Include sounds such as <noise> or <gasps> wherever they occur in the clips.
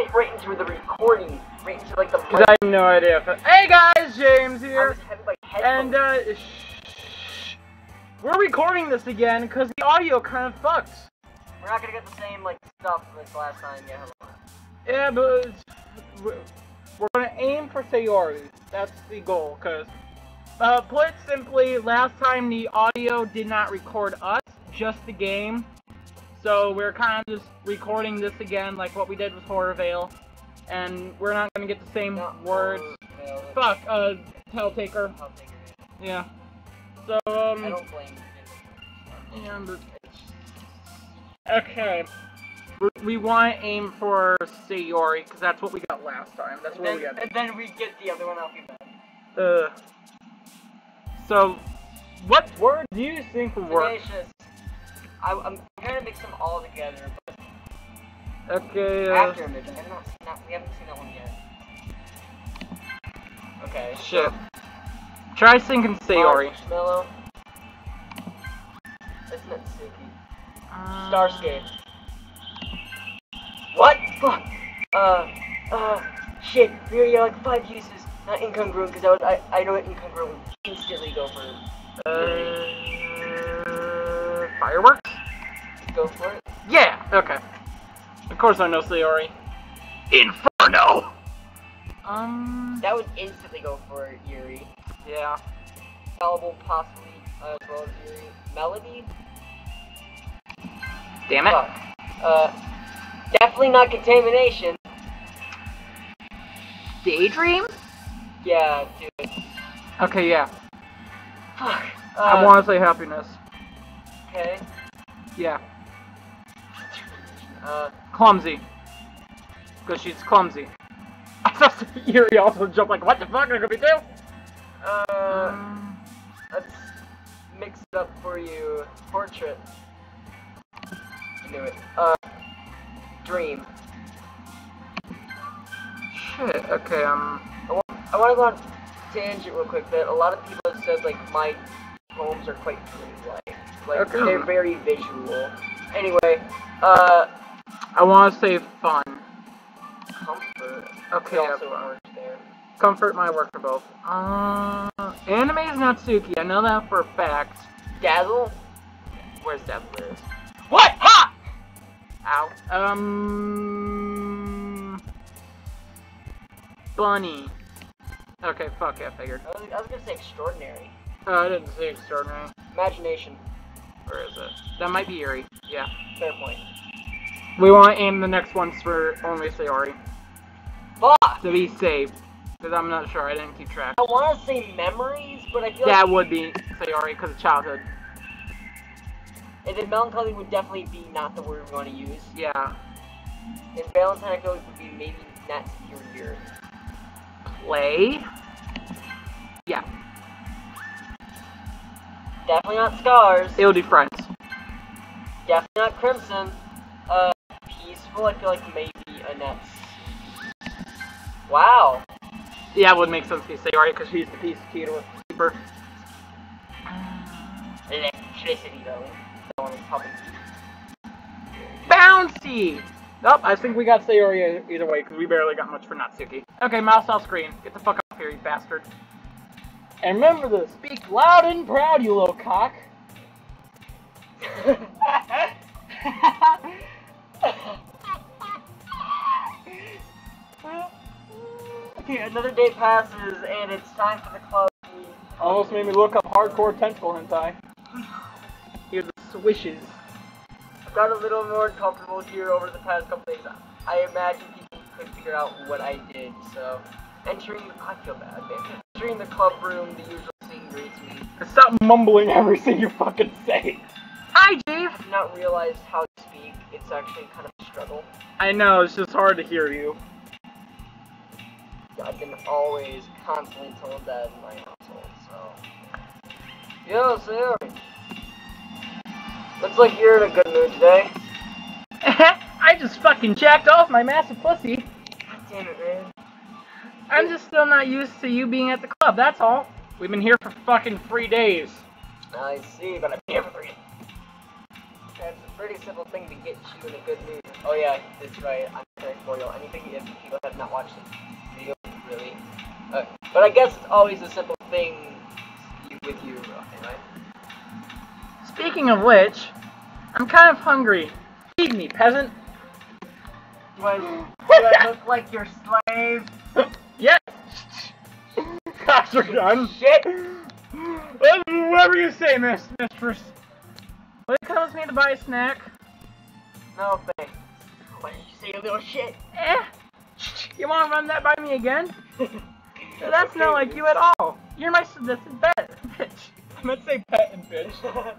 it right into the recording, right into like the Cause I have no idea. If hey guys, James I here, having like and uh, we're recording this again because the audio kind of fucks. We're not gonna get the same like stuff as last time. Yeah. Yeah, but we're we're gonna aim for Sayori. That's the goal. Cause, uh, put simply, last time the audio did not record us, just the game. So we're kind of just recording this again, like what we did with Horror Horrorvale, and we're not gonna get the same Not words. Fuck, uh, Helltaker. I'll. Yeah. So um. I don't blame you. And okay, we, we want to aim for Sayori because that's what we got last time. That's And what we got. and then we get the other one off your back. Uh. So, what word do you think will work? Tenacious. I, I'm gonna mix them all together, but Okay. Uh, after image, I have not, seen that, we haven't seen that one yet. Okay. shit. Try thinking Sayori. Marshmallow. It's Natsuki. Uh, Starscape. What? Fuck. Uh, uh, shit. We already got like five uses. Not incongruent, because I, was- I, I know what incongruent would instantly go for. Uh, fireworks? Go for it. Yeah. Okay. Of course I know Sayori. Inferno. Um. That would instantly go for Yuri. Yeah. Fallible, possibly, uh, as well as Yuri. Melody? Damn it. Fuck. Uh, definitely not contamination. Daydream? Yeah, dude. Okay, yeah. Fuck. Uh, I want to say happiness. Okay. Yeah. Uh, Clumsy. Because she's clumsy. <laughs> I thought Yuri also jumped like, what the fuck, are you gonna be do? uh, let's mix it up for you. Portrait. I knew it. Uh, dream. shit, okay, um, I want to go on tangent real quick that a lot of people have said like my poems are quite dream-like. Like Okay. they're very visual. Anyway, uh, I want to say fun. comfort. Okay, also fun. works there. Comfort might work for both. Uh, anime is Natsuki, I know that for a fact. Dazzle. Where's that Liz? What? Ha! Ow. Um, Bunny. Okay, fuck, yeah, I figured. I was, I was gonna say extraordinary. Uh, I didn't say extraordinary. Imagination. Where is it? That might be Yuri. Yeah. Fair point. We want to aim the next ones for only Sayori. Fuck! To be safe. Because I'm not sure, I didn't keep track. I want to say memories, but I feel That like would be Sayori because of childhood. and then melancholy would definitely be not the word we want to use. Yeah. And Valentine like would be maybe not your year. Play? Yeah. Definitely not scars. It'll be friends. Definitely not crimson. Uh, peaceful. I feel like maybe Annette's. Wow. Yeah, it would make sense to be Sayori because she's the peacekeeper. keeper. Electricity though. That one was probably. Bouncy! Nope, I think we got Sayori either way because we barely got much for Natsuki. Okay, mouse off screen. Get the fuck off here, you bastard. And remember to speak loud and proud, you little cock. <laughs> okay, another day passes and it's time for the club. Almost made me look up hardcore tentacle hentai. <sighs> Hear the swishes. I've got a little more comfortable here over the past couple days. I imagine people could figure out what I did, so entering I feel bad, man. Entering the club room, the usual scene greets me. Stop mumbling everything you fucking say. Hi, Dave. I've not realized how to speak. It's actually kind of a struggle. I know, it's just hard to hear you. I've been always constantly told that in my household, so. Yo, Sarah. Looks like you're in a good mood today. <laughs> I just fucking jacked off my massive pussy. I'm just still not used to you being at the club, that's all. We've been here for fucking three days. I see, but I'm here for three. That's a pretty simple thing to get you in a good mood. Oh yeah, that's right. I'm very anything if people have not watched this video, really. Uh, but I guess it's always a simple thing with you, okay, right? Speaking of which, I'm kind of hungry. Feed me, peasant. Do I, do I look like your slave? <laughs> yes. Are done. Shit! Whatever you say, miss, mistress. Will you with me to buy a snack? No thanks. What did you say, you little shit? Eh. You want to run that by me again? <laughs> That's not like you at all. You're my sadistic pet, bitch. I meant to say pet and bitch. <laughs>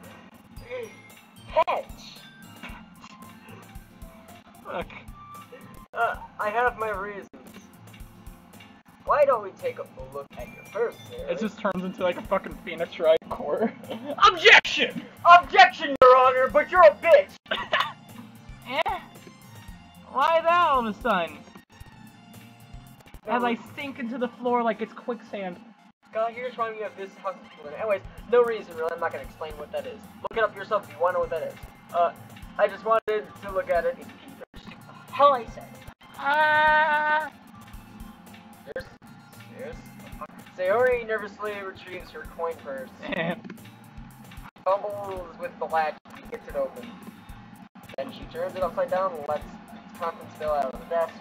Pet! Fuck. Uh, I have my reasons. Why don't we take a look at your first It just turns into like a fucking Phoenix Wright core. <laughs> Objection! Objection, Your Honor, but you're a bitch! <laughs> Eh? Why that all of a sudden? As I sink into the floor like it's quicksand. God, you're just reminding me of this house Anyways, no reason really, I'm not gonna explain what that is. Look it up yourself if you wanna know what that is. Uh, I just wanted to look at it in Hell I said. Ah! Serious? Sayori nervously retrieves her coin purse. <laughs> Fumbles with the latch and gets it open. Then she turns it upside down and lets its contents spill out of the desk.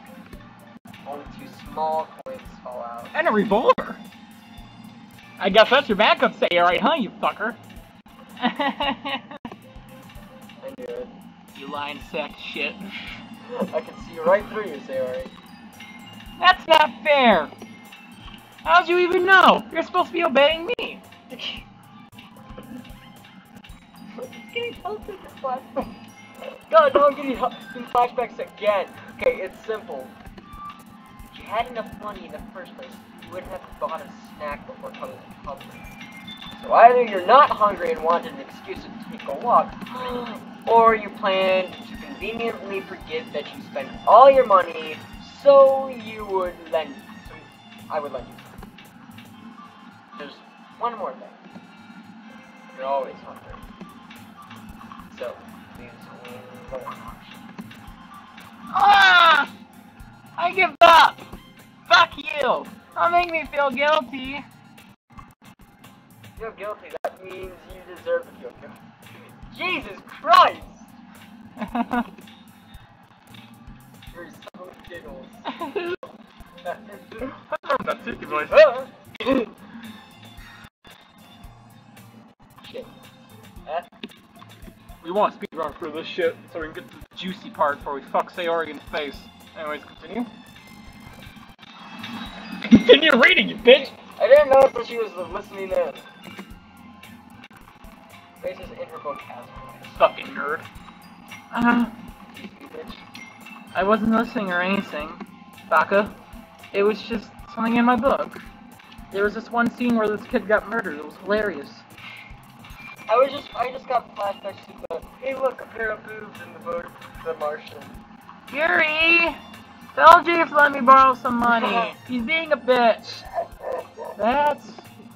Only two small coins fall out. and a revolver. I guess that's your backup Sayori, huh, you fucker? <laughs> I knew it. you lying sack shit. <laughs> I can see right through you, Sayori. That's not fair! How'd you even know? You're supposed to be obeying me! getting the flashbacks. God, no, I'm getting flashbacks again. Okay, it's simple. If you had enough money in the first place, you wouldn't have bought a snack before coming to public. So either you're not hungry and wanted an excuse to take a walk, <gasps> or you planned to conveniently forget that you spent all your money, so you would lend. So I would lend you. One more thing. You're always hungry. So, only one option. Ah! I give up! Fuck you! Don't make me feel guilty! Feel guilty, that means you deserve to feel guilty. Jesus Christ! <laughs> You're so giggles. That's it, boys. We want speed run for this shit so we can get to the juicy part before we fuck Sayori in the face. Anyways, continue. Continue reading, you bitch! I didn't notice that she was listening in. Faces in her book has voice. Fucking nerd. Uh, Excuse bitch. I wasn't listening or anything, Baka. It was just something in my book. There was this one scene where this kid got murdered. It was hilarious. I was just, I just got flashbacks to the, hey look, a pair of boobs in the boat, the Martian. Yuri! Tell Jeff let me borrow some money. He's being a bitch. That's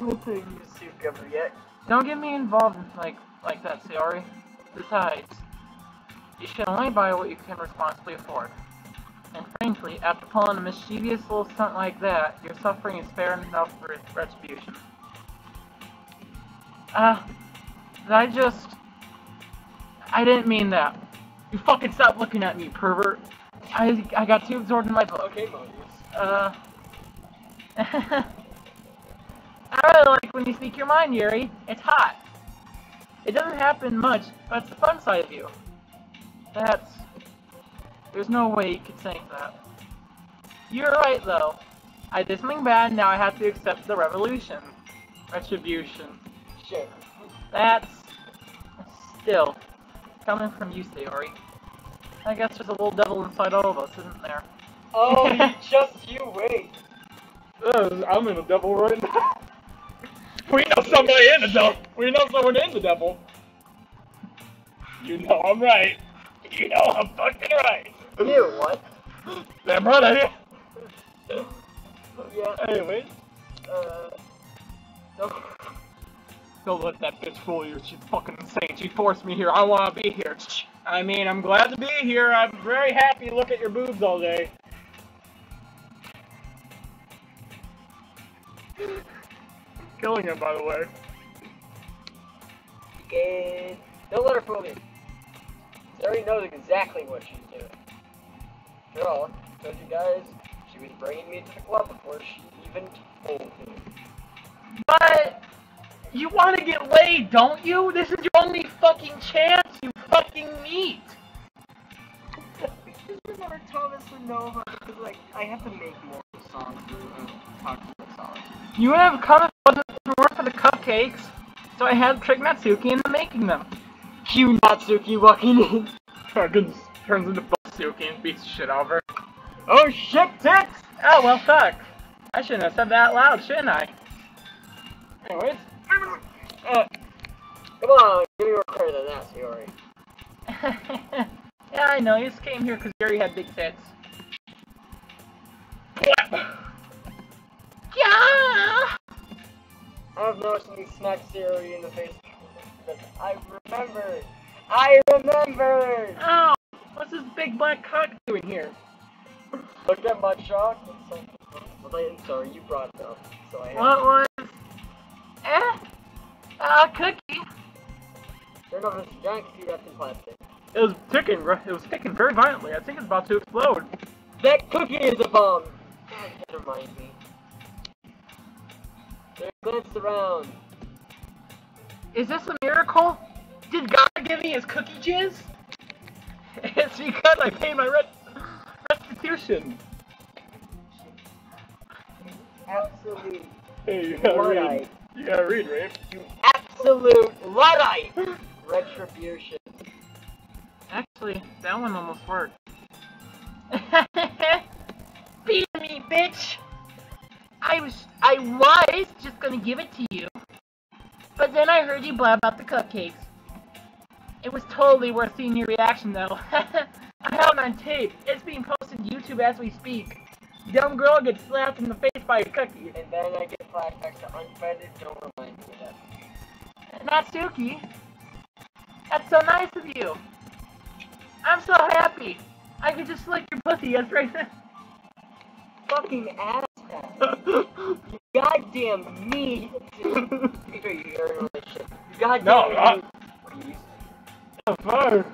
you suit cover yet. Don't get me involved in like like that, Sayori. Besides, you should only buy what you can responsibly afford. And frankly, after pulling a mischievous little stunt like that, your suffering is fair enough for retribution. Ah, uh, I just... I didn't mean that. You fucking stop looking at me, pervert. I, I got too absorbed in my book. Okay, Moses. Uh. <laughs> I really like when you speak your mind, Yuri. It's hot. It doesn't happen much, but it's the fun side of you. That's. There's no way you could think that. You're right, though. I did something bad, now I have to accept the revolution. Retribution. Shit. That's. Still. Coming from you, Sayori. I guess there's a little devil inside all of us, isn't there? Oh, <laughs> just you wait. Uh, I'm in the devil right now. <laughs> we know somebody in the devil. We know someone in the devil. You know I'm right. You know I'm fucking right. You what? Damn right I am. Yeah. Anyways, Uh. No. Don't let that bitch fool you. She's fucking insane. She forced me here. I wanna be here. I mean, I'm glad to be here. I'm very happy to look at your boobs all day. <laughs> Killing him, by the way. Okay. Don't let her fool me. She already knows exactly what she's doing. After all, I told you guys she was bringing me to the club before she even told me. But you want to get laid, don't you? This is your only fucking chance, you fucking. Just remember Thomas Nova because like I have to make more songs to uh, talk songs. You would have come if it wasn't if for the cupcakes. So I had tricked Natsuki into making them. Cue Natsuki walking in. <laughs> Fucking turns into Natsuki and beats shit out of her. Oh shit, tits! Oh well, fuck. I shouldn't have said that out loud, shouldn't I? Anyways. Uh, come on, give me more credit than that, Sayori. <laughs> yeah, I know. You just came here because Gary had big tits. Yeah! I have no reason to smack Sayori in the face. But I remember. I remember. Oh, what's this big black cock doing here? Look at my shock. Well, I'm sorry, you brought it up. So I have What was? Eh? A cookie. Turn off this giant computer wrapped in plastic. It was ticking. It was ticking very violently. I think it's about to explode. That cookie is a bomb! God, that reminds me. They glanced around. Is this a miracle? Did God give me his cookie jizz? <laughs> it's because I paid my ret- restitution. Absolute, Hey, you gotta read. Luddite. You gotta read, right? you absolute Luddite! Retribution. Actually, that one almost worked. <laughs> Beat me, bitch! I was I was just gonna give it to you. But then I heard you blab about the cupcakes. It was totally worth seeing your reaction though. <laughs> I have it on tape. It's being posted to YouTube as we speak. Dumb girl gets slapped in the face by a cookie. And then I get flashbacks to unfriended, don't remind me of that. Natsuki. That's so nice of you. I'm so happy. I could just lick your pussy yes right. Fucking. You goddamn me. You're in a relationship. Goddamn No, me. I- Please. Oh, fuck.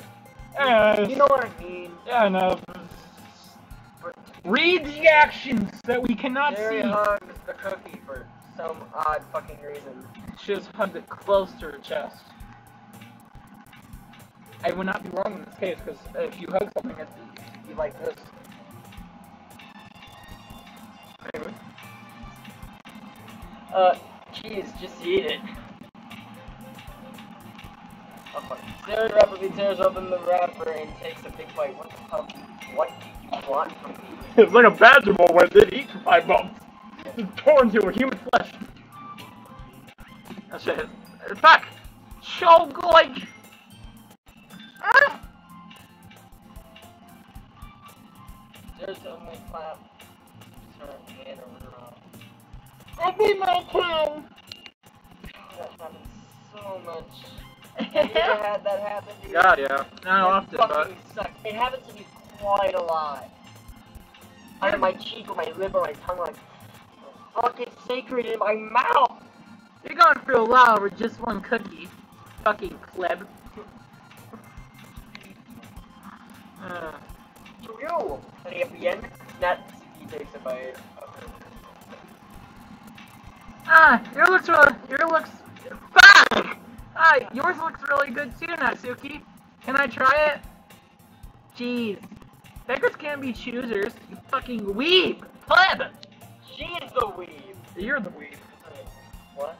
Yeah, You know what I mean? yeah, no. Read the actions that we cannot Jerry see. hugs the cookie for some odd fucking reason. She just hugged it close to her chest. I would not be wrong in this case, because if you hug something, it'd be like this. Anyway. Uh, cheese, just eat it. Oh, fuck. Sarah rapidly tears open the wrapper and takes a big bite. What the hell? What do you want from me? It's like a badger bowl when it did eat for five months. It's torn to a human flesh. That's it. Back! Show like. Ah! There's only clap. Turn her hand over her mouth. I beat my town! That happens so much. Have you ever had that happen to you? God, yeah. Not often, but. sucks. It happens to me quite a lot. Either my cheek or my lip or my tongue, like, fucking sacred in my mouth. You're going for a while with just one cookie. Fucking pleb. Uh, To you. And at the end, that he takes a bite. ah, your looks really. Your looks. Fuck! Ah, yours looks really good too, Natsuki. Can I try it? Jeez. Beggars can't be choosers. You fucking weeb! Pleb! She is the weeb. You're the weeb. What?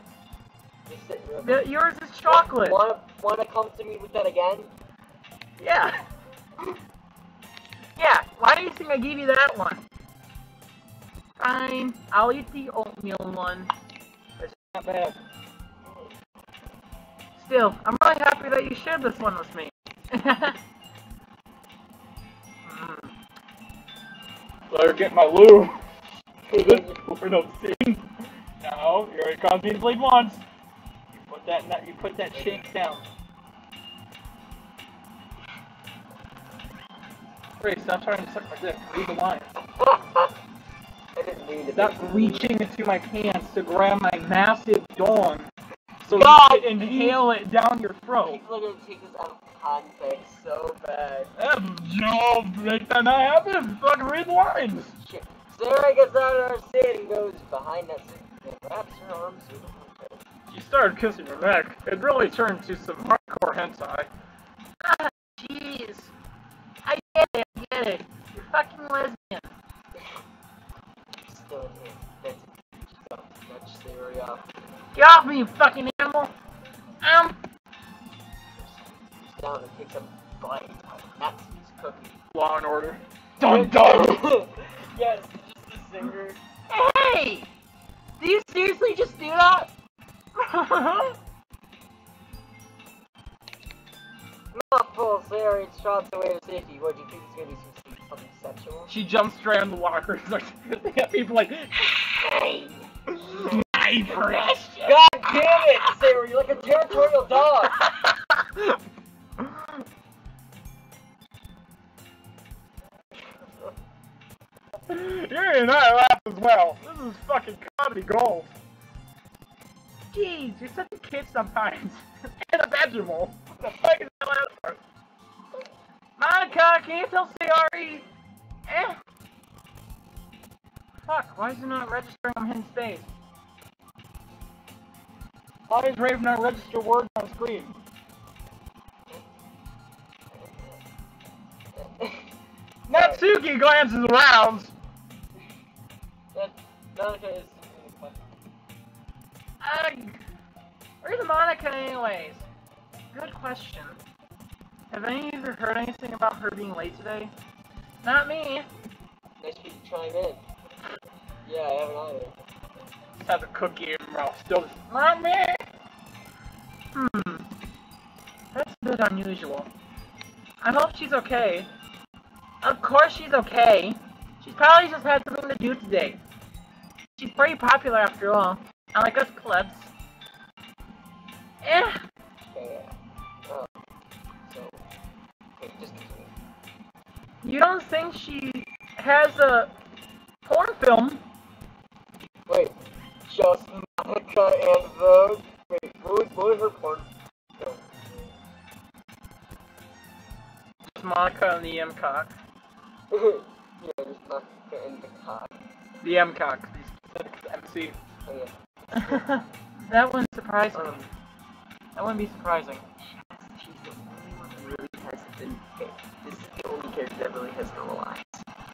The, yours is chocolate. Wanna, wanna come to me with that again? Yeah. Yeah, why do you think I gave you that one? Fine, I'll eat the oatmeal one. It's not bad. Still, I'm really happy that you shared this one with me. <laughs> Better get my loo. <laughs> For no scene. No, you already caused me to bleed once. You put that, you put that shake down. Wait, stop trying to suck my dick. Read the line. I didn't mean to. Stop reaching into my pants to grab my massive dong. So God, you can inhale it down your throat. People are gonna take this out of context so bad. Joe, make that not happen. Fucking read the lines. Shit. Sarah gets out of her seat and goes behind that seat and wraps her arms through the window. She started kissing her neck. It really turned to some hardcore hentai. Ah, jeez. I get it, I get it. You're fucking lesbian. Still in here. That's so much Sarah off. Get off me, you fucking animal. Um, Sits down and takes a bite out of Maxie's cookie. Law and Order. Dun <laughs> dun. yes, just the singer. hey! Do you seriously just do that? <laughs> Not full Sarah shots away to safety. What do you think it's gonna be some, something sexual? she jumps straight on the locker and starts at people like, Hey! <laughs> My precious! God damn it, Sarah! You're like a territorial dog. You're in that laugh as well. This is fucking comedy gold. Jeez, you're such a kid sometimes. <laughs> and a vegetable. What the fuck is that last part? Monika, can you tell Sayori? Eh? Fuck, why is it not registering on hidden space? Why is Raven not register words on screen? <laughs> Natsuki glances around. that Monika is. Ugh. Where's Monika anyways? Good question. Have any of you heard anything about her being late today? Not me. Nice of you to chime in. Yeah, I haven't either. Just has a cookie in her mouth. Still just, not me. Hmm. That's a bit unusual. I hope she's okay. Of course she's okay. She's probably just had something to do today. She's pretty popular after all. Unlike us plebs. Eh. You don't think she has a porn film? Wait. Just Monika and Vogue? Wait, what was, what her porn film? Just Monika and the M-cock. <laughs> yeah, just Monika and the cock. The M-cock. The MC. Oh, yeah. <laughs> that wouldn't surprise me. Um, That wouldn't be surprising. she's the only one who really has been. This is the only character that really has normal eyes.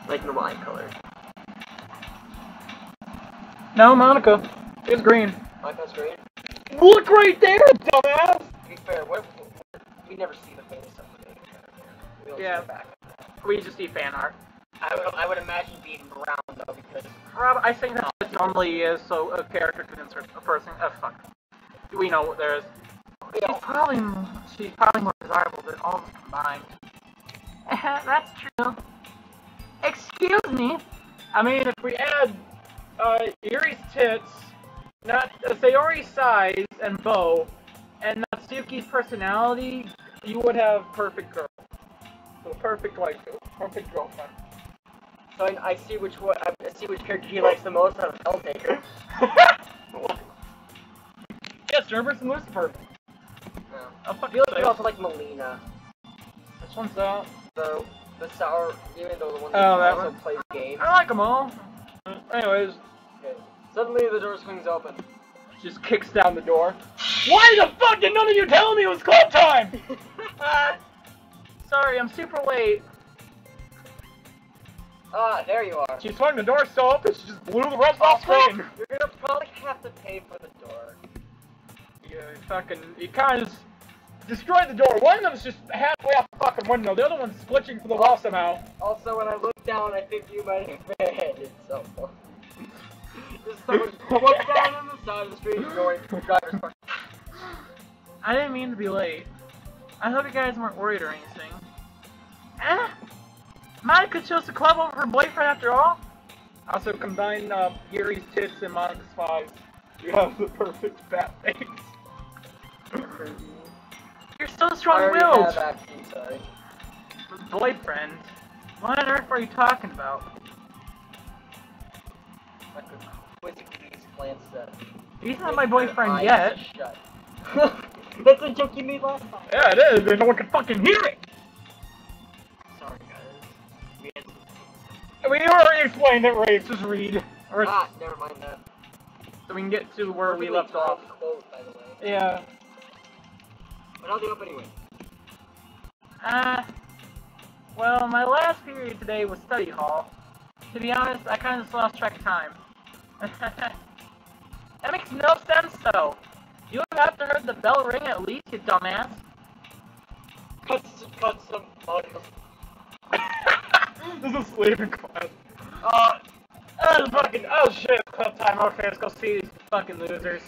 Like normal eye color. No, Monika. She's green. Monika's great. Look right there, dumbass! To be fair, what, we never see the face of the main character. We only Yeah. see back. We just see fan art. I would, I would imagine being brown though, because Rob, I think that's what it normally is, so a character can insert a person. Oh, fuck. We know what there is. She's probably, she's probably more desirable than all of us combined. <laughs> that's true. Excuse me? I mean, if we add, uh, Yuri's tits, not uh, Sayori's size and bow, and Natsuki's personality, you would have perfect girl. So perfect wife, perfect girlfriend. so I, I see which one. I see which character he likes the most out of Helltaker. <laughs> yes, Cerberus and Lucifer. I'll I fucking feel like say. also like Malina. This one's out. The the sour, even though the one Oh, that also one? plays games. I like them all. Anyways, Okay. Suddenly the door swings open. just kicks down the door. <laughs> Why the fuck did none of you tell me it was club time? Ah, <laughs> sorry, I'm super late. Ah, there you are. She swung the door so open, she just blew the rest off screen. You're gonna probably have to pay for the door. You fucking, you kind of destroyed the door. One of them's just halfway out the fucking window. The other one's glitching for the wall somehow. Also, when I look down, I think you might have hit someone. Just someone down on the side of the street going driver's park. I didn't mean to be late. I hope you guys weren't worried or anything. Eh? Monika chose to club over her boyfriend after all? Also, combine uh, Yuri's tits and Monika's thighs. You have the perfect fat face. You're so strong-willed. Boyfriend. What on earth are you talking about? Like a quizzically glance at. He's not my boyfriend yet. <laughs> That's a joke you made last time. Yeah, it is. and No one can fucking hear it. Sorry, guys. We had We already explained it, Ray. Just read. Or Ah, never mind that. so we can get to where we left off. Quote, by the way. Yeah. But I'll do it anyway. Uh, well, my last period today was study hall. To be honest, I kind of lost track of time. <laughs> that makes no sense, though. You have to heard the bell ring at least, you dumbass. Cut, cut some audio. this is sleeping class. Uh, oh, fucking, oh shit, club time. Okay, let's go see these fucking losers.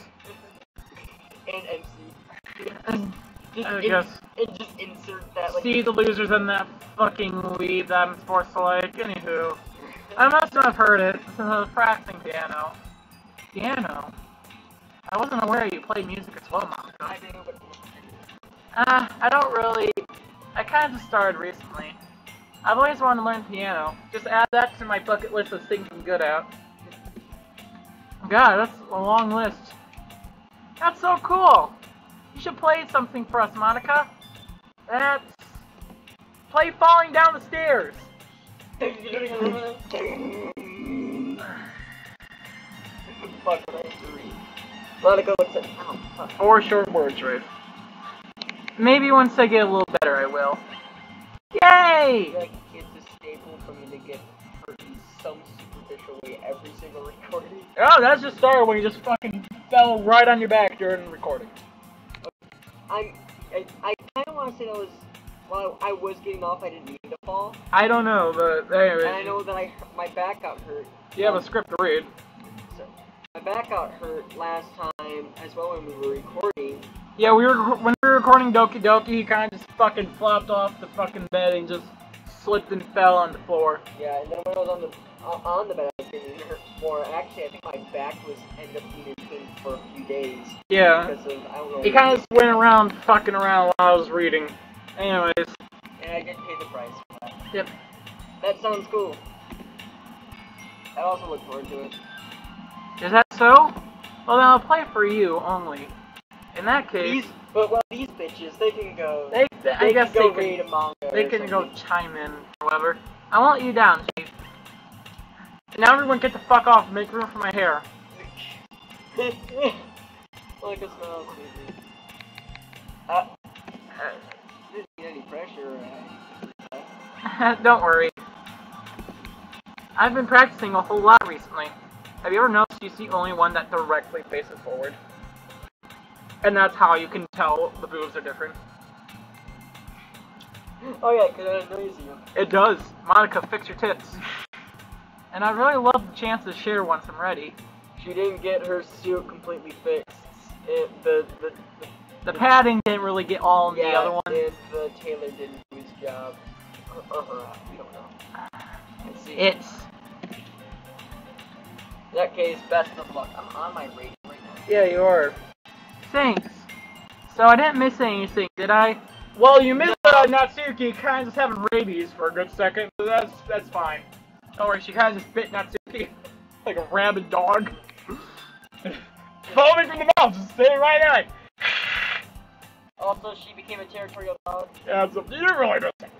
And MC. <laughs> Just, I in, guess. and just insert that like See the losers in that fucking lead that I'm supposed to like. Anywho, I must have heard it since I was practicing piano. Piano? I wasn't aware you played music as well, Monika. I do, but Uh, I don't really. I kind of just started recently. I've always wanted to learn piano. Just add that to my bucket list of things I'm good at. God, that's a long list. That's so cool. You should play something for us, Monika. That's play falling down the stairs. Fuck what I have to read. Monika looks at ow. Four short words, Rafe. Maybe once I get a little better, I will. Yay! Like it's a staple for me to get hurt in some superficial way every single recording. Oh, that's just started when you just fucking fell right on your back during recording. I'm I, I kinda wanna say that was while I was getting off I didn't mean to fall. I don't know, but anyways, And I know that I my back got hurt. you have a um, script to read. So, my back got hurt last time as well when we were recording. Yeah, we were when we were recording Doki Doki, he kind of just fucking flopped off the fucking bed and just slipped and fell on the floor. Yeah, and then when I was on the on on the bed, I didn't hurt more. Actually, I think my back was ended up being in pain for a few days Yeah, because of I don't know. he kind of went around fucking around while I was reading. Anyways, And I did pay the price for that. Yep. That sounds cool. I also look forward to it. is that so? Well, then I'll play for you only. In that case, These, but well, these bitches, they can go. they, they I guess can go they read can, a manga. they or can go chime in, however. I won't let you down, Chief. Now everyone get the fuck off and make room for my hair. <laughs> like a smell. Uh, uh, didn't need any pressure. Don't worry. I've been practicing a whole lot recently. Have you ever noticed you see only one that directly faces forward? And that's how you can tell the boobs are different. <gasps> oh yeah, because it annoys you. It does. Monika, fix your tits. <laughs> And I'd really love the chance to share once I'm ready. She didn't get her suit completely fixed. It, the, the, the, The padding didn't really get all in yeah, the other one. and the tailor didn't do his job. Or, or her, we don't know. Let's see. It's In that case, best of luck. I'm on my rating right now. Yeah, you are. Thanks. So I didn't miss anything, did I? Well, you missed uh, Natsuki kind of just having rabies for a good second, so that's that's fine. Don't worry, she kind of just bit Natsuki <laughs> like a rabid dog. <laughs> Foaming from the mouth, just staying right at it. Also, she became a territorial dog. Yeah, so you don't really miss things.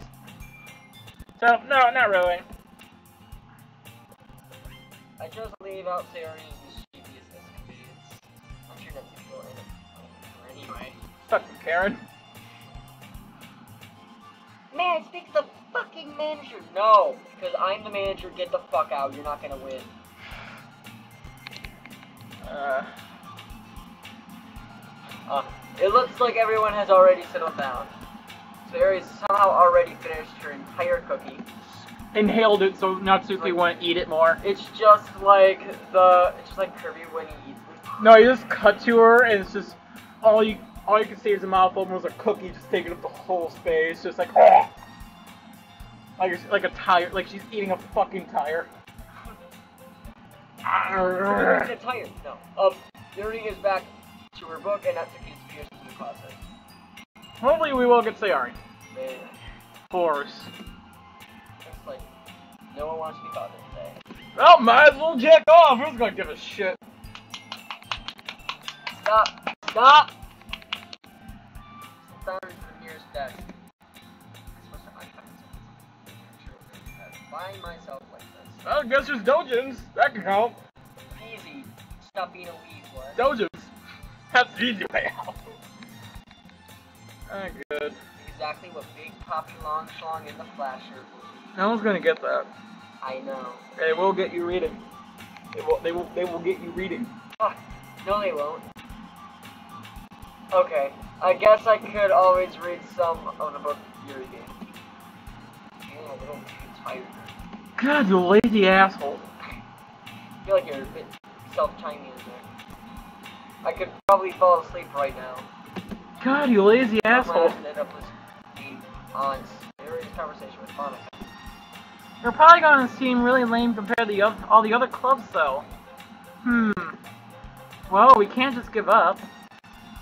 So, no, not really. I chose to leave out Sayori's mischievous escapades. I'm sure that's it. Anyway. Fucking Karen. Man, speak the fucking manager. No, because I'm the manager. Get the fuck out. You're not gonna win. Uh, Uh, it looks like everyone has already settled down. Sayori's somehow already finished her entire cookie. inhaled it so Natsuki wouldn't eat it more. It's just like the, it's just like Kirby when he eats. No, you just cut to her and it's just all you all you can see is a mouth open with a cookie just taking up the whole space, just like oh, like like a tire, like she's eating a fucking tire. Kirby's entire. No. Um, Yuri is back to her book and Natsuki disappears into the closet. Hopefully, we will get Sayori. Man, Force. it's like No one wants to be bothered today. Well, might as well jack off. Who's gonna give a shit? Stop! Stop! Found the nearest desk. I'm supposed Find myself like this. Well, I guess there's dojins. That can help. Easy. Stop being a weak one. Dojins. That's the easy way out. Ah, good. Exactly what Big Poppy Longchlong in the Flasher. No one's gonna get that. I know. They will get you reading. They will. They will. They will get you reading. Ah, no, they won't. Okay, I guess I could always read some of the book Fury game. Yeah, a little tired. God, you lazy asshole. I feel like you're a bit self-chiming in there. I could probably fall asleep right now. God, you lazy I'm asshole. Ended up listening on serious conversation with Monika. You're probably gonna seem really lame compared to the all the other clubs, though. Hmm. Well, we can't just give up.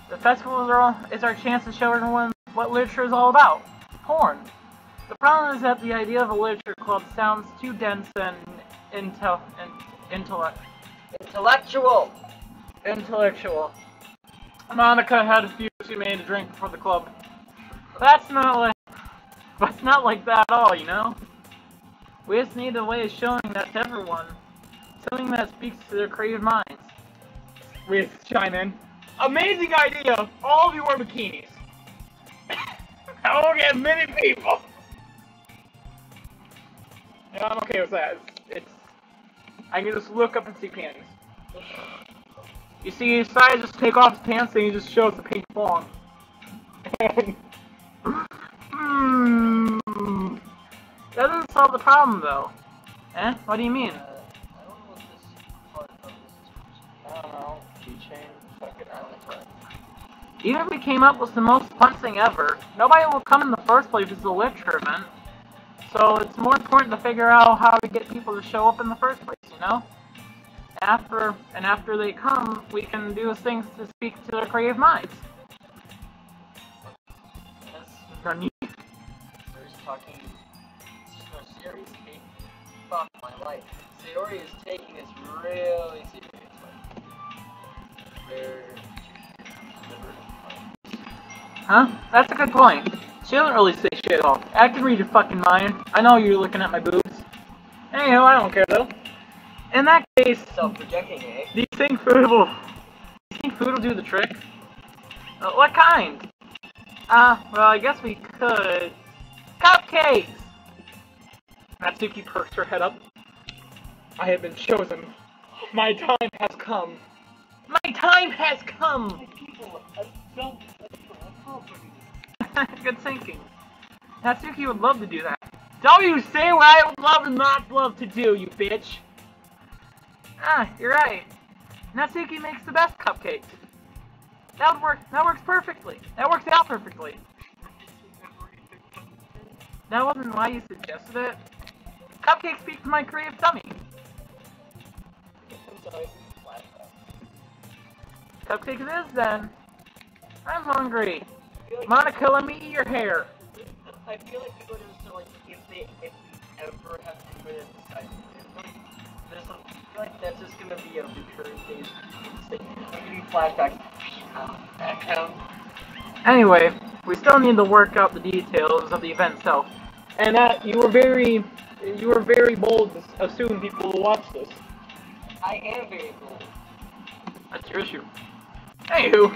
The festival is our, is our chance to show everyone what literature is all about. Porn. The problem is that the idea of a literature club sounds too dense and intel and intellect Intellectual! Intellectual. Monika had a few she made to drink before the club. That's not like that's not like that at all, you know? We just need a way of showing that to everyone. Something that speaks to their creative minds. We just chime in. Amazing idea! All of you wear bikinis. <laughs> I won't get many people. Yeah, I'm okay with that. It's, it's I can just look up and see panties. You see, he decided to just take off his pants and he just shows the pink thong. <laughs> Hmm. That doesn't solve the problem, though. Eh? What do you mean? Uh, I don't know what this part of this is. I don't know. Keychain. Fuck it. I don't know. Even Even if we came up with the most fun thing ever, nobody will come in the first place as a literature event. So it's more important to figure out how to get people to show up in the first place, you know? After and after they come, we can do things to speak to their creative minds. Yes, Sayori's talking. This is no serious, okay? Fuck my life. Sayori is taking this really seriously. Huh? That's a good point. She doesn't really say shit at all. I can read your fucking mind. I know you're looking at my boobs. Anyhow, I don't care though. In that case, Self-projecting, eh? do you think food will... Do you think food will do the trick? Uh, what kind? Uh, well, I guess we could... Cupcakes! Natsuki perks her head up. I have been chosen. My time has come. My time has come! People, don't. <laughs> Good thinking. Natsuki would love to do that. Don't you say what I would love and not love to do, you bitch! Ah, you're right. Natsuki makes the best cupcakes. That would work. That works perfectly. That works out perfectly. That wasn't why you suggested it. Cupcakes speak to my creative tummy. Sorry. It is then. I'm hungry. Like- Monika, let me eat your hair. I feel like like if they if ever have to I feel like that's just gonna be a recurring thing. It's like like getting flashbacks. Background. Anyway, we still need to work out the details of the event itself. And that you were very, you were very bold to assume people will watch this. I am very bold. That's your issue. Anywho,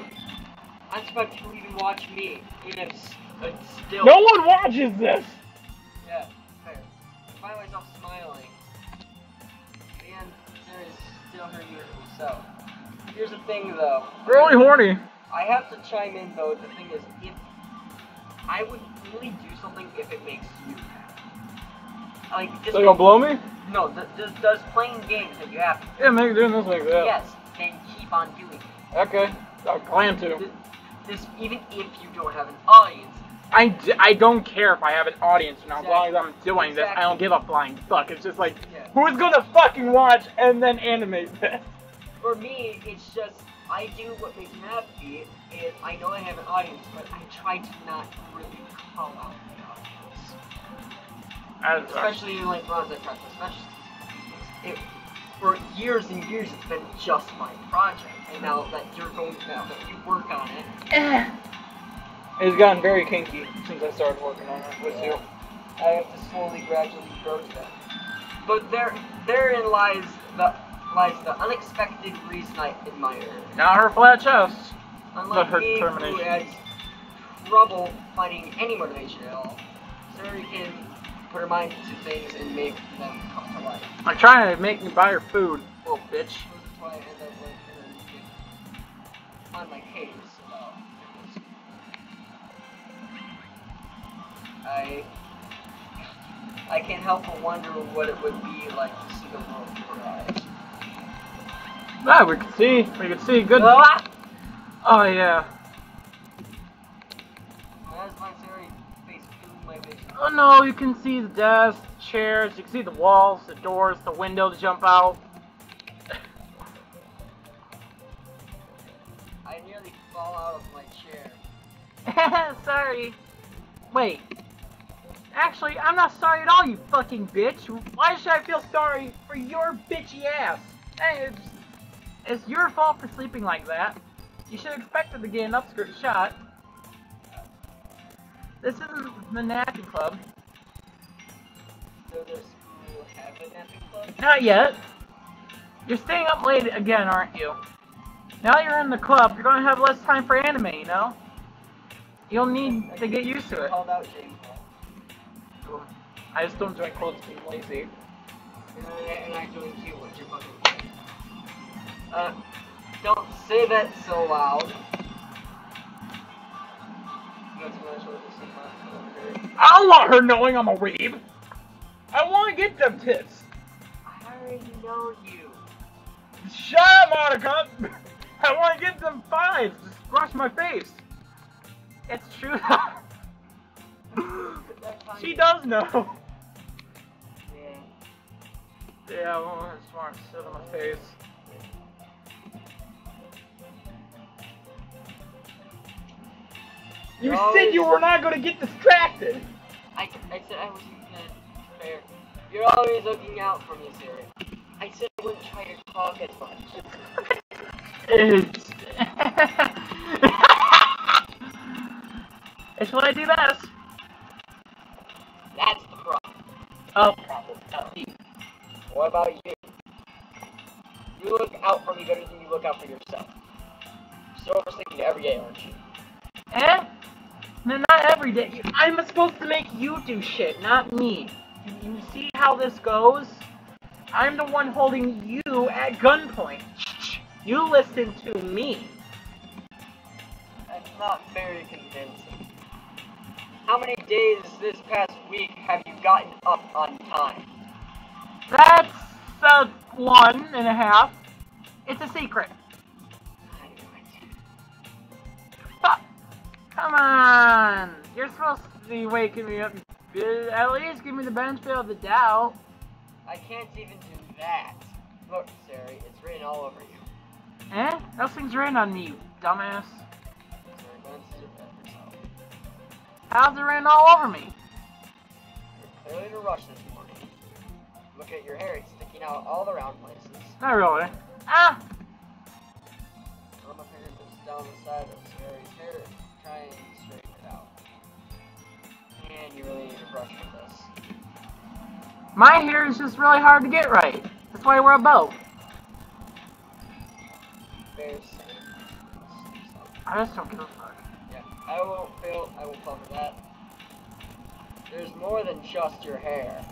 I'm surprised people even watch me, even if s- uh, still. no one watches this. Yeah, fair. I find myself smiling. There is still her self. Here's the thing though. Really horny. I have to chime in though. The thing is, if I would really do something if it makes you happy. Like just So you gonna blow me? no, th- th- does playing games make you happy? Yeah, make doing this like that. Yes, then keep on doing it. Okay, I plan to. Th- This even if you don't have an audience. I, d- I don't care if I have an audience or not, as long as I'm doing this. I don't give a flying fuck. It's just like, Yeah. who's gonna fucking watch and then animate this? For me, it's just I do what makes me happy, and I know I have an audience, but I try to not really call out the audience. As, uh, especially like when I was at especially it, for years and years it's been just my project, and now that you're going to now that you work on it, eh. It's gotten very kinky since I started working on it with you. I have to slowly, gradually grow to that. But there, therein lies the lies the unexpected reason I admire her. Not her flat chest. Unlike her me, determination. who has trouble finding any motivation at all, Sayori can put her mind to things and make them come to life. Like trying to make me buy her food, little bitch. That's why I end up like on my case I I can't help but wonder what it would be like to see the world through her eyes. Ah, we can see. We can see good. Ah! Oh yeah. As my Sayori face filled my vision. Oh no, you can see the desk, the chairs, you can see the walls, the doors, the windows jump out. I nearly fall out of my chair. <laughs> sorry. Wait. Actually, I'm not sorry at all, you fucking bitch. Why should I feel sorry for your bitchy ass? It's, it's your fault for sleeping like that. You should have expected to get an upskirt shot. This isn't the napping club. Club? Not yet. You're staying up late again, aren't you? Now you're in the club, you're gonna have less time for anime, you know? You'll need to get used to it. Called out James. I just don't join clubs being lazy. And I, and I joined you, what's your fucking point? Uh, don't say that so loud. That's what I showed this in my I don't want her knowing I'm a weeb. I want to get them tits. I already know you. Shut up, Monika. <laughs> I want to get them fives. Just brush my face. It's true. <laughs> She does know. Yeah. Well, it's smart. Sit on my face. You Oh, said you were not going to get distracted. I, I said I wasn't gonna fair. You're always looking out for me, Siri. I said I wouldn't try to talk as much. It's... <laughs> it's what I do best. That's the problem. Oh, problem. Oh, you. What about you? You look out for me better than you look out for yourself. You're so overthinking every day, aren't you? Eh? No, not every day. I'm supposed to make you do shit, not me. You, you see how this goes? I'm the one holding you at gunpoint. You listen to me. That's not very convincing. How many days this past week have you gotten up on time? That's uh, one and a half. It's a secret. Fuck. Come on. You're supposed to be waking me up. At least give me the benefit of the doubt. I can't even do that. Look, Sayori, it's written all over you. Eh? Those things rain on me, you dumbass. Sayori, go and sit with yourself. How's it rain all over me? You're clearly in a rush this morning. Look at your hair, it's sticking out all around places. Not really. Ah! Run my fingertips down the side of Sayori's hair, try and straighten it out. And you really need to brush with this. My hair is just really hard to get right. That's why we're a bow. Very safe. I just don't give a fuck. Yeah, I won't fail, I will cover that. There's more than just your hair.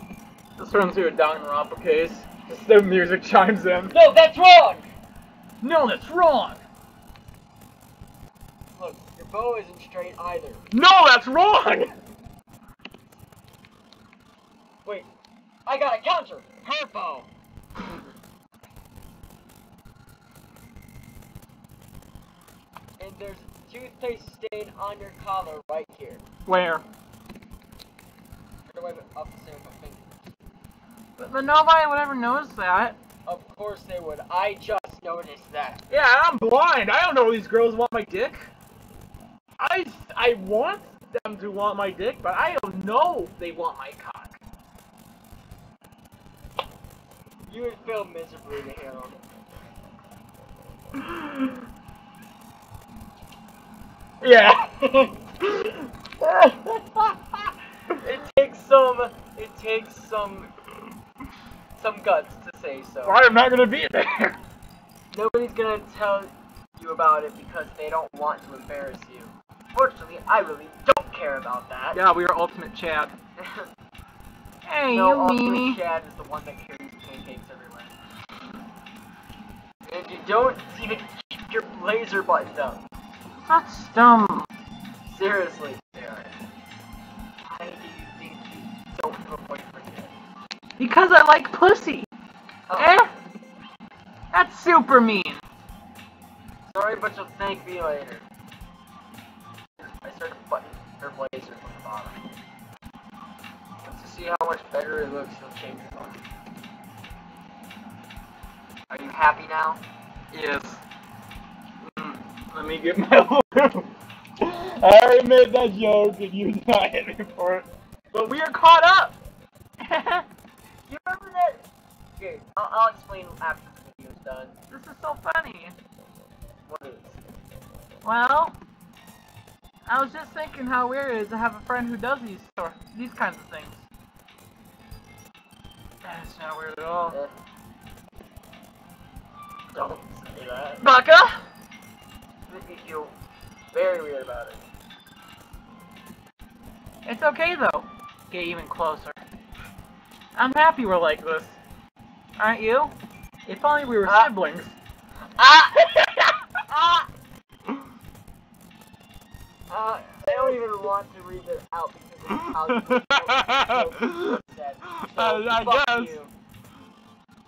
This turns into a Danganronpa case. Just the music <laughs> chimes in. No, that's wrong! No, that's wrong! Look, your bow isn't straight either. No, that's wrong! Wait, I got a counter! Her bow! and there's a toothpaste stain on your collar right here. Where? Get away with off the same with my finger. But, but nobody would ever notice that. Of course they would. I just noticed that. Yeah, I'm blind. I don't know these girls want my dick. I, I want them to want my dick, but I don't know they want my cock. You would fail miserably to handle yeah. <laughs> <laughs> it takes some. It takes some. Some guts to say so. I'm not gonna be there. Nobody's gonna tell you about it because they don't want to embarrass you. Fortunately, I really don't care about that. Yeah, we are ultimate Chad. <laughs> Hey, no, you ultimate meanie. Chad is the one that carries pancakes everywhere. And you don't even keep your laser buttoned up. That's dumb. Seriously, Sarah. Why do you think you don't have a boyfriend? Because I like pussy. Oh, Eh? That's super mean. sorry, but you'll thank me later. I started buttoning her blazer from the bottom. And to see how much better it looks, you'll change your mind. Are you happy now? Yes. Mm, let me get my <laughs> I already made that joke and you <laughs> not hit me for it. But we are caught up! <laughs> You remember that? Okay, I'll, I'll explain after the video's done. this is so funny. What is? Well, I was just thinking how weird it is to have a friend who does these sort these kinds of things. That's not weird at all. Eh. Don't say that. Baka! Make me feel very weird about it. It's okay though. Get even closer. I'm happy we're like this. Aren't you? If only we were Ah. siblings. Ah! ah! <laughs> Uh, I don't even want to read this out because of how you <laughs> so Uh, I fuck guess. you.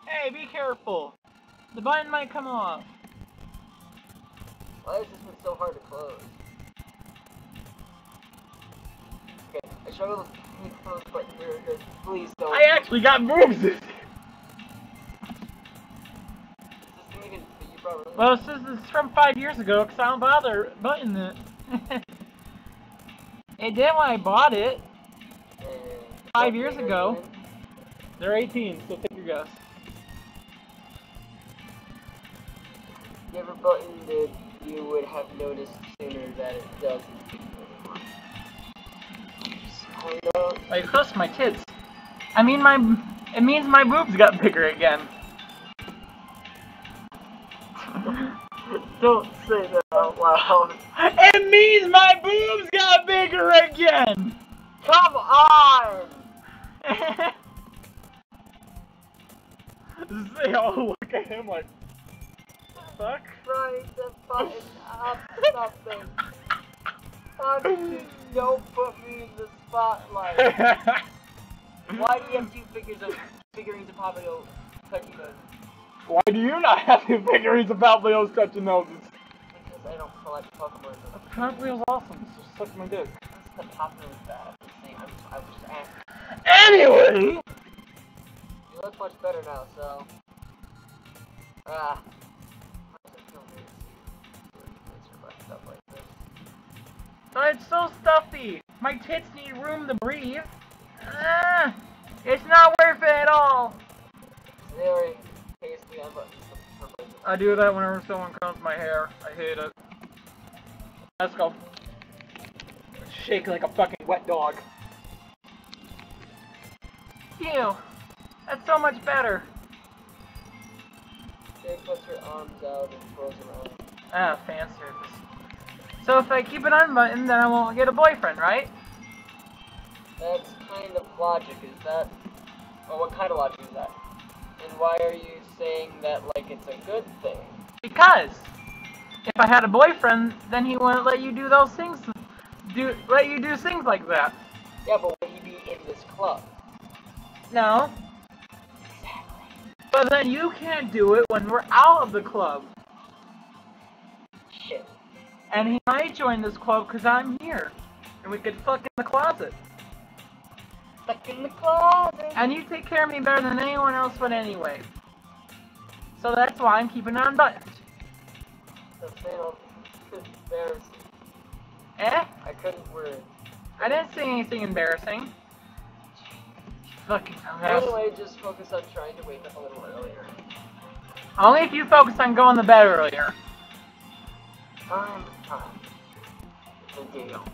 Hey, be careful. The button might come off. Why has this been so hard to close? Okay, I struggle please don't. I actually got moves. Is this? Well, this is, from five years ago because I don't bother button it. <laughs> it did when I bought it. Five years ago. They're 18, so take your guess. If You ever button that you would have noticed sooner that it doesn't? Like, hush my tits. I mean, my. It means my boobs got bigger again. <laughs> Don't say that out loud. It means my boobs got bigger again! Come on! <laughs> they all look at him like, fuck? Trying to button up something. How did you don't put me in the spotlight? <laughs> Why do you have two figures of figurines of Pablo touching those? Why do you not have two figurines of Pablo's touching noses? Because I don't collect Pokemon. Pablo's awesome, just suck my dick. That's the Pablo is bad. I'm just saying, I'm just, I was just asking. Anyway! You look much better now, so. Ah. Why But it's so stuffy. My tits need room to breathe. Ah, it's not worth it at all. Very hastily unbuttoned her blazer. I do that whenever someone combs my hair. I hate it. Let's go. Shake like a fucking wet dog. Ew. That's so much better. Jay puts her arms out and twirls around. Ah, fan service. So if I keep it unbuttoned, then I won't get a boyfriend, right? That's kind of logic, is that? Or what kind of logic is that? And why are you saying that like it's a good thing? Because if I had a boyfriend, then he wouldn't let you do those things. Do let you do things like that. Yeah, but would he be in this club? No. Exactly. But then you can't do it when we're out of the club. And he might join this club because I'm here. And we could fuck in the closet. Stuck in the closet. And you take care of me better than anyone else would anyway. So that's why I'm keeping it. That's embarrassing. Eh? I couldn't word. I didn't say anything embarrassing. Fucking mess. Anyway, just focus on trying to wake up a little earlier. Only if you focus on going to bed earlier. Time, time. The deal.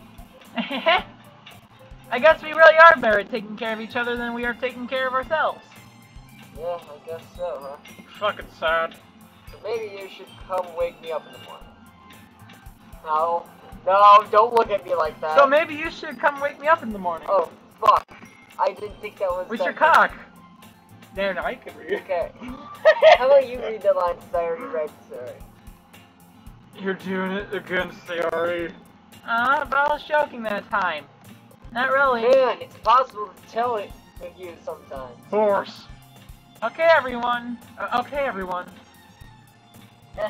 I guess we really are better at taking care of each other than we are taking care of ourselves. Yeah, I guess so, huh? Fucking sad. So maybe you should come wake me up in the morning. No. No, don't look at me like that. So maybe you should come wake me up in the morning. Oh, fuck. I didn't think that was Where's that your good. cock? There, now I can read. Okay. <laughs> How about you read the lines that I already read, sorry. You're doing it again, sorry. Uh, but I was joking that time. Not really. Man, it's possible to tell it with you sometimes. Force. Okay, everyone. Uh, okay, everyone. Eh.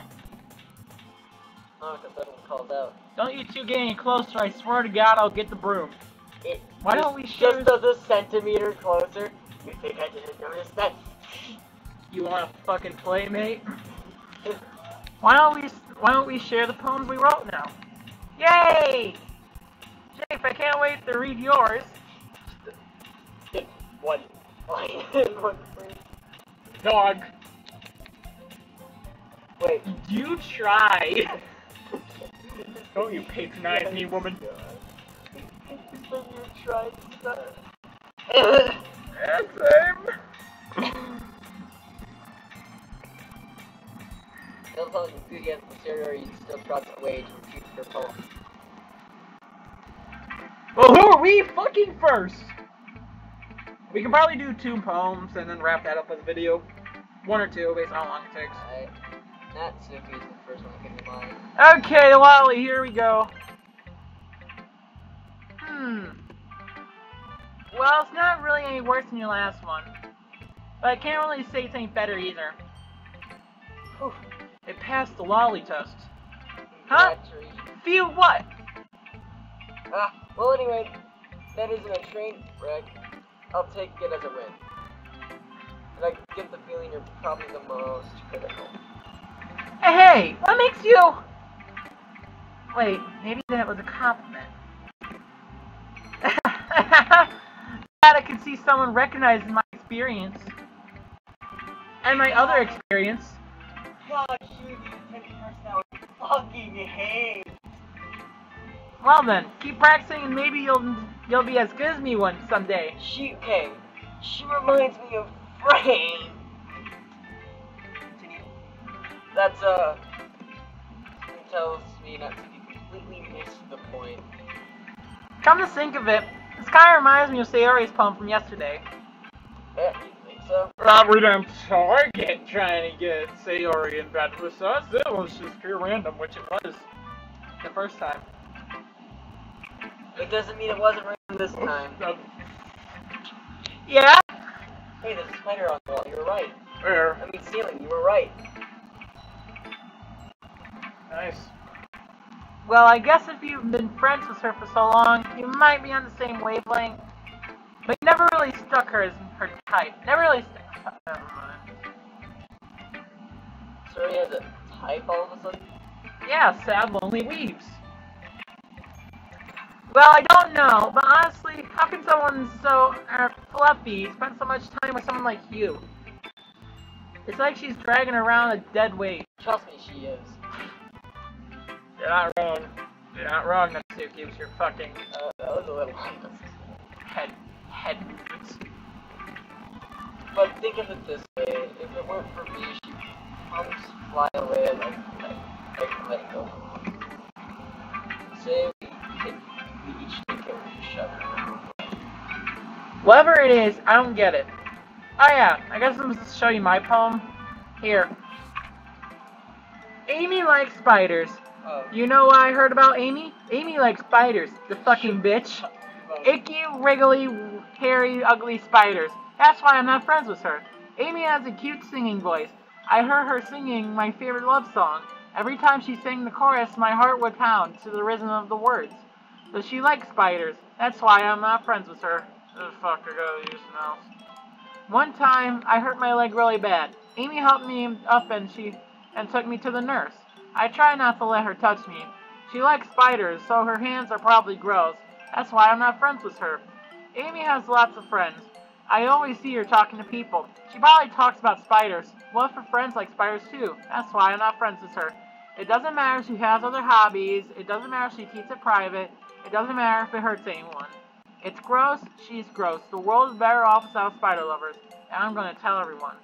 Oh, because everyone calls out. Don't you two get any closer. I swear to God, I'll get the broom. It Why don't we share- Just does a centimeter closer. You think I didn't notice that? You want a fucking playmate? <laughs> Why don't we? Why don't we share the poems we wrote now? Yay! Jafe, I can't wait to read yours. One line. One. Dog. Wait. You try. <laughs> Don't you patronize me, woman. <laughs> You tried to <laughs> same. Telling enthusiasm you still drops away to refute your poem. Well, who are we fucking first? We can probably do two poems and then wrap that up as a video. One or two, based on how long it takes. Alright. Natsuki is the first one that came to mind. Okay, Lolly, here we go. Hmm. Well, it's not really any worse than your last one. But I can't really say it's any better either. Whew. Passed the Lolly test. Huh? Feel what? Ah, well anyway, that isn't a train wreck. I'll take it as a win. And I get the feeling you're probably the most critical. Hey, hey, what makes you... Wait, maybe that was a compliment. <laughs> Glad I could see someone recognizing my experience. And my other experience. Gosh, you the personality fucking hate. Well then, keep practicing and maybe you'll you'll be as good as me one someday. She, okay, she reminds me of Frame. Continue. That's, uh, it tells me not to be completely miss the point. Come to think of it, this kind of reminds me of Sayori's poem from yesterday. Think so? We didn't target trying to get Sayori in bed with us. It was just pure random, which it was the first time. It doesn't mean it wasn't random this time. Uh, yeah? Hey, there's a spider on the wall, you were right. Where? I mean, ceiling, you were right. Nice. Well, I guess if you've been friends with her for so long, you might be on the same wavelength. But you never really struck her as her type. Never really stuck. Never mind. So he has a type all of a sudden? Yeah, sad, lonely weaves. Well, I don't know, but honestly, how can someone so uh, fluffy spend so much time with someone like you? It's like she's dragging around a dead weight. Trust me, she is. You're not wrong. You're not wrong, Natsuki, with your fucking Uh, that was a little head head movements. But think of it this way, if it weren't for me, she'd probably fly away and like, like, like let go. Say we, we each take care of each other. Whatever it is, I don't get it. Oh yeah, I guess I'm supposed to show you my poem. Here. Amy likes spiders. Oh, You know what I heard about Amy? Amy likes spiders. The fucking bitch. Oh. Icky, wriggly, hairy, ugly spiders. That's why I'm not friends with her. Amy has a cute singing voice. I heard her singing my favorite love song. Every time she sang the chorus, my heart would pound to the rhythm of the words. But she likes spiders. That's why I'm not friends with her. Oh, fuck, I gotta use. One time, I hurt my leg really bad. Amy helped me up and she and took me to the nurse. I try not to let her touch me. She likes spiders, so her hands are probably gross. That's why I'm not friends with her. Amy has lots of friends. I always see her talking to people. She probably talks about spiders. Well, for friends like spiders too. That's why I'm not friends with her. It doesn't matter if she has other hobbies. It doesn't matter if she keeps it private. It doesn't matter if it hurts anyone. It's gross. She's gross. The world is better off without spider lovers. And I'm gonna tell everyone.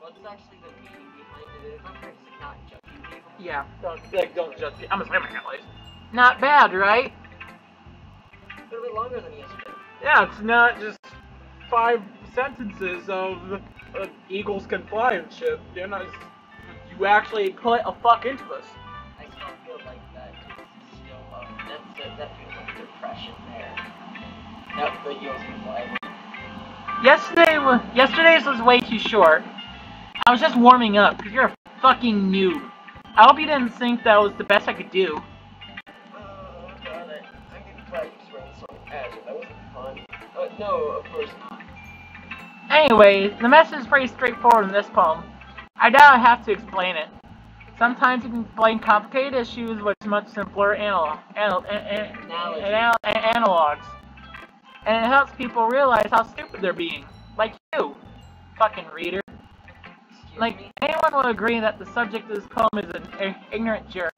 What's actually the meaning behind it? If I'm correct, it's not judging people. Yeah, don't, like, don't judge me. I'm a swimming at least. Not bad, right? It's a little bit longer than yesterday. Yeah, it's not just five sentences of uh, eagles can fly and shit. You're not. You actually put a fuck into this. I still feel like that is still uh, that's that, that feels like depression there. That the Eagles can fly. Yesterday, wa- yesterday's was way too short. I was just warming up because you're a fucking noob. I hope you didn't think that was the best I could do. Oh god, I, I can practice running some Azure. That wasn't fun. Uh, no, of course not. Anyway, the message is pretty straightforward in this poem. I doubt I have to explain it. Sometimes you can explain complicated issues with much simpler analog, anal, an, an, an- analogs. And it helps people realize how stupid they're being. Like you, fucking reader. Excuse Like, me? anyone will agree that the subject of this poem is an ignorant jerk.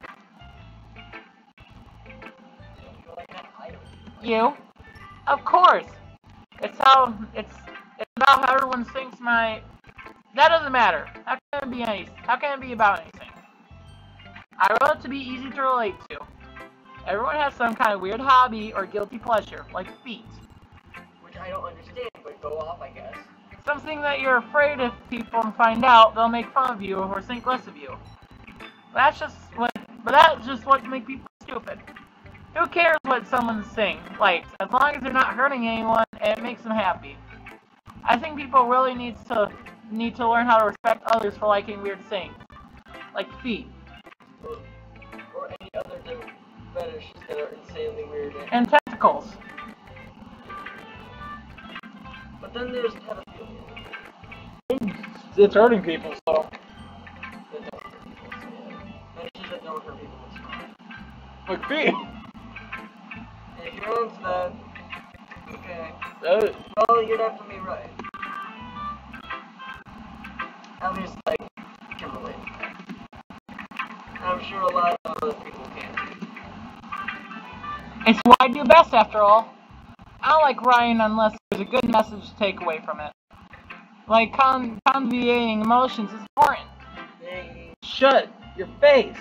You don't feel like that? I don't. You? Of course. It's how it's about how everyone thinks my that doesn't matter. How can it be any how can it be about anything? I wrote it to be easy to relate to. Everyone has some kind of weird hobby or guilty pleasure, like feet. Which I don't understand, but go off, I guess. Something that you're afraid if people find out, they'll make fun of you or think less of you. That's just what but that's just what makes people stupid. Who cares what someone's saying? Like, as long as they're not hurting anyone and it makes them happy. I think people really need to need to learn how to respect others for liking weird things. Like feet. Or, or any other fetishes that are insanely weird. And tentacles. But then there's pedophilia. It's hurting people, so. That don't hurt people, so yeah. Fetishes that don't hurt people is fine. Like feet. If you're into that, okay. Uh, Well, you're definitely right. At least, like, can relate. I'm sure a lot of other people can. It's what I do best, after all. I don't like writing unless there's a good message to take away from it. Like con- conveying emotions is important. Shut your face.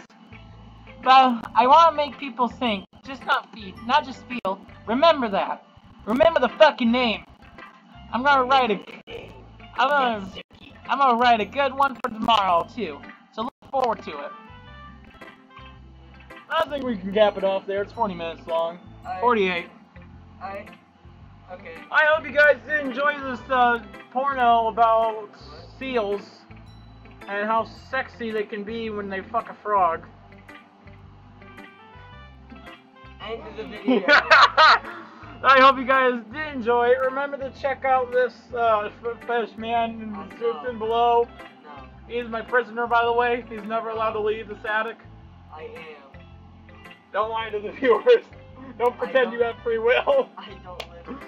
But I want to make people think, just not feel, not just feel. Remember that. Remember the fucking name. I'm gonna write a, I'm gonna, I'm gonna write a good one for tomorrow too. So look forward to it. I think we can cap it off there. It's 40 minutes long. I, 48. I, okay. I hope you guys did enjoy this uh, porno about seals and how sexy they can be when they fuck a frog. End of the video. I hope you guys did enjoy it. Remember to check out this uh, fish man in the description below. He's my prisoner, by the way. He's never allowed to leave this attic. I am. Don't lie to the viewers. Don't pretend you have free will. <laughs> I don't live.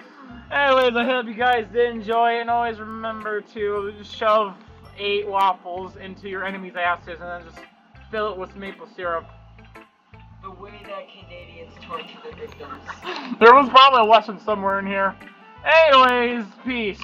Anyways, I hope you guys did enjoy it, and always remember to shove eight waffles into your enemy's asses and then just fill it with maple syrup. The way that Canadians torture victims. There was probably a lesson somewhere in here. Anyways, peace.